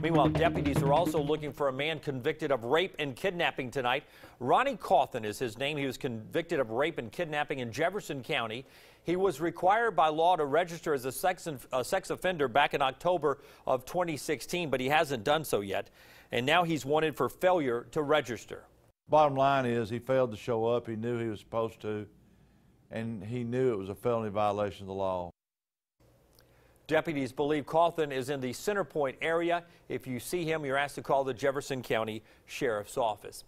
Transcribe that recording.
Meanwhile, deputies are also looking for a man convicted of rape and kidnapping tonight. Ronnie Cauthen is his name. He was convicted of rape and kidnapping in Jefferson County. He was required by law to register as a sex, a sex offender back in October of 2016, but he hasn't done so yet. And now he's wanted for failure to register. Bottom line is he failed to show up. He knew he was supposed to, and he knew it was a felony violation of the law. Deputies believe Cauthen is in the Center Point area. If you see him, you're asked to call the Jefferson County Sheriff's Office.